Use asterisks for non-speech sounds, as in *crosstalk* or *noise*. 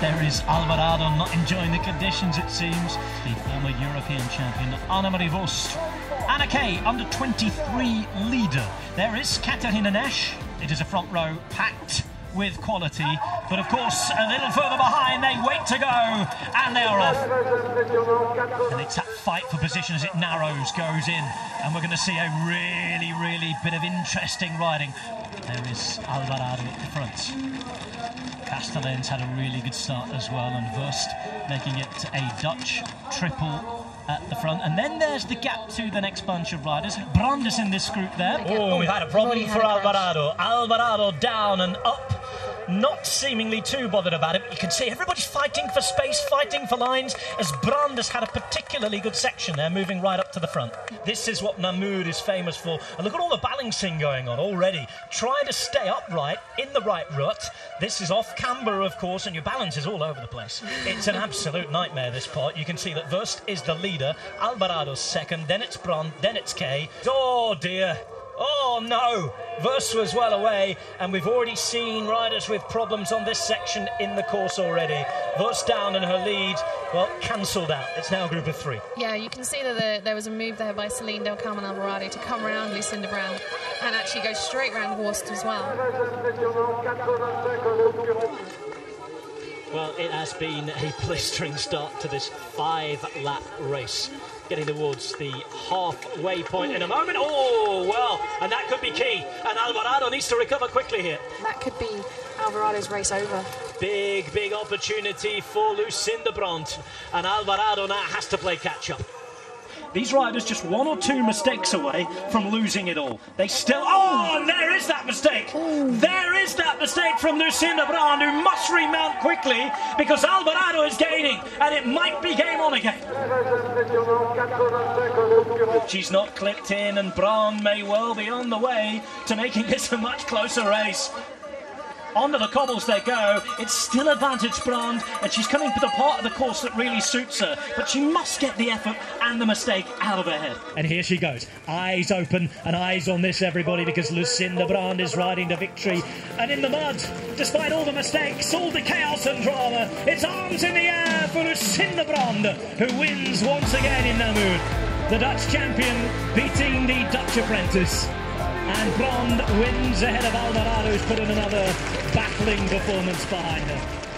There is Alvarado not enjoying the conditions, it seems. The former European champion, Annemarie Worst. Anna Kay, under 23 leader. There is Katerina Nash. It is a front row packed with quality, but of course, a little further behind, they wait to go, and they are off. And it's that fight for position as it narrows, goes in, and we're going to see a really, really bit of interesting riding. There is Alvarado at the front. Kastelijn had a really good start as well, and Worst making it a Dutch triple at the front. And then there's the gap to the next bunch of riders. Brandes in this group there. Oh, we had a problem for Alvarado. Alvarado down and up not seemingly too bothered about it. You can see everybody's fighting for space, fighting for lines, as Brandes had a particularly good section there, moving right up to the front. This is what Namur is famous for. And look at all the balancing going on already. Trying to stay upright in the right rut. This is off camber, of course, and your balance is all over the place. It's an absolute nightmare, this part. You can see that Worst is the leader, Alvarado's second, then it's Brand, then it's Kay. Oh dear. Oh no! Worst was well away, and we've already seen riders with problems on this section in the course already. Worst down and her lead, well, cancelled out. It's now a group of three. Yeah, you can see that the, there was a move there by Ceylin Del Carmen Alvarado to come around Lucinda Brand and actually go straight around Worst as well. Well, it has been a *laughs* blistering start to this five lap race. Getting towards the halfway point in a moment. Oh, well, and that could be key. And Alvarado needs to recover quickly here. That could be Alvarado's race over. Big, big opportunity for Lucinda Brand. And Alvarado now has to play catch up. These riders just one or two mistakes away from losing it all. They still. Oh, there is that mistake. There is that mistake from Lucinda Brand, who must remount quickly because Alvarado is gaining, and it might be game on again. She's not clipped in, and Brand may well be on the way to making this a much closer race. Onto the cobbles they go. It's still advantage Brand, and she's coming to the part of the course that really suits her. But she must get the effort and the mistake out of her head. And here she goes. Eyes open and eyes on this, everybody, because Lucinda Brand is riding to victory. And in the mud, despite all the mistakes, all the chaos and drama, it's arms in the air for Lucinda Brand, who wins once again in Namur. The Dutch champion beating the Dutch apprentice. And Brand wins ahead of Alvarado, who's put in another baffling performance behind her.